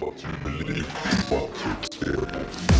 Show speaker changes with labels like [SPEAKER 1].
[SPEAKER 1] But you believe, but you care.